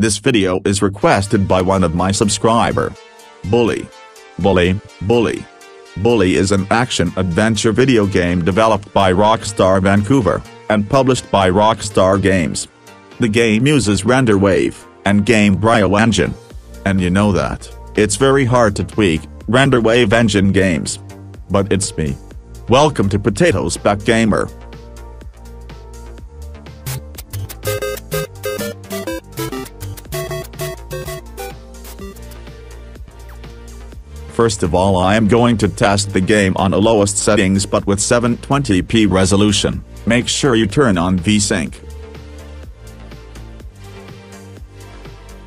This video is requested by one of my subscriber. Bully. Bully, Bully. Bully is an action-adventure video game developed by Rockstar Vancouver, and published by Rockstar Games. The game uses RenderWare, and Game Gamebryo engine. And you know that, it's very hard to tweak, RenderWare engine games. But it's me. Welcome to Potato Spec Gamer. First of all I am going to test the game on the lowest settings but with 720p resolution, make sure you turn on VSync.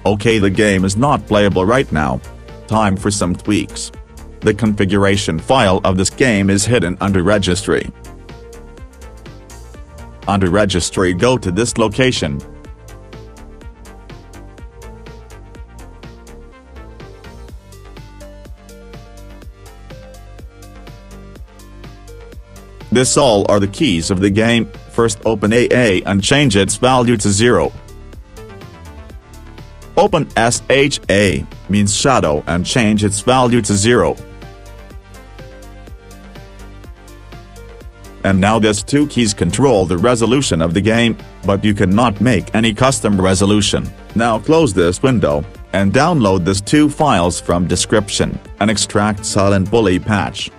OK the game is not playable right now. Time for some tweaks. The configuration file of this game is hidden under registry. Under registry go to this location, This all are the keys of the game, first open AA and change its value to 0. Open SHA, means shadow and change its value to 0. And now these two keys control the resolution of the game, but you cannot make any custom resolution. Now close this window, and download these two files from description, and extract Silent Bully patch.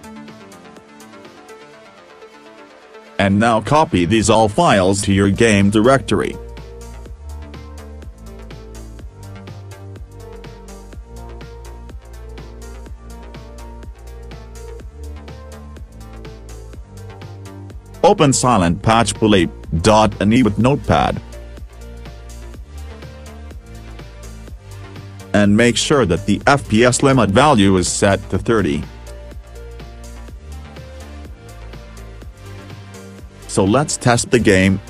And now copy these all files to your game directory. Open Silent Patch Bully.ini with Notepad. And make sure that the FPS limit value is set to 30. So let's test the game.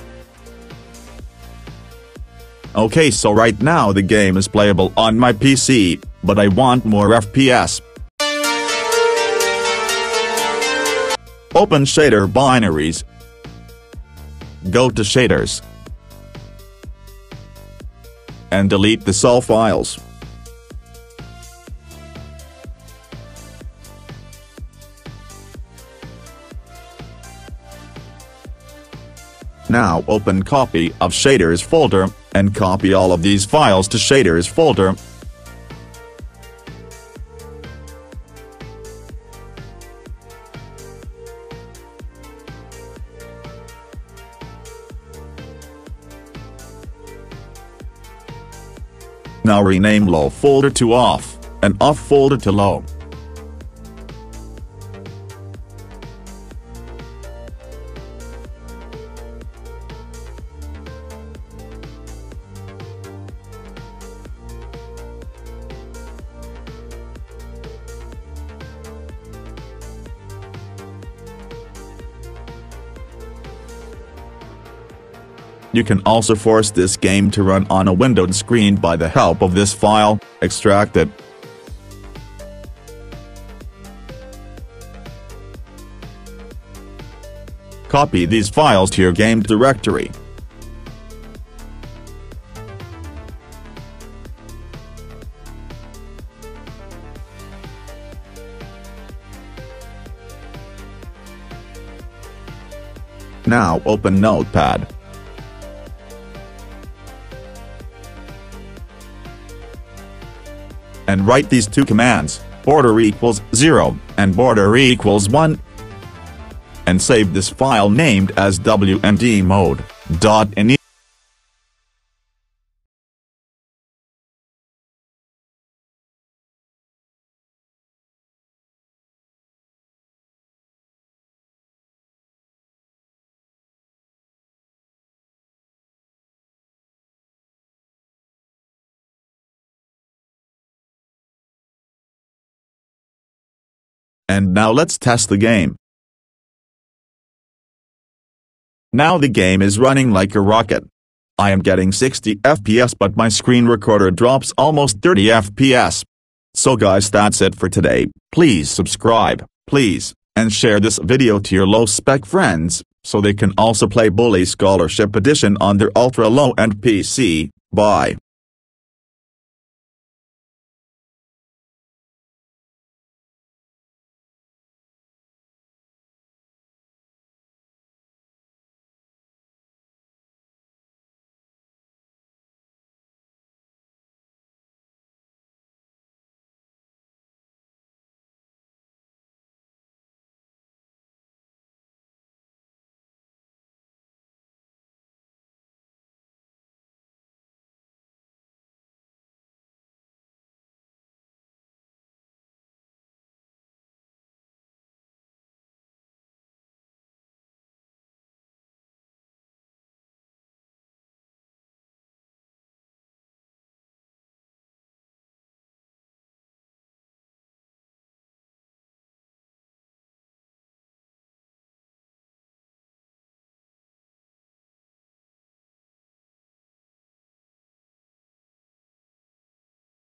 Okay so right now the game is playable on my PC, but I want more FPS. Open shader binaries. Go to shaders. And delete the sol files. Now open copy of shaders folder, and copy all of these files to shaders folder. Now rename low folder to off, and off folder to low. You can also force this game to run on a windowed screen by the help of this file, extract it. Copy these files to your game directory. Now open Notepad. And write these two commands, border equals 0, and border equals 1, and save this file named as WND mode.ini. And now let's test the game. Now the game is running like a rocket. I am getting 60 FPS but my screen recorder drops almost 30 FPS. So guys that's it for today, please subscribe, please, and share this video to your low-spec friends, so they can also play Bully Scholarship Edition on their ultra-low-end PC, bye.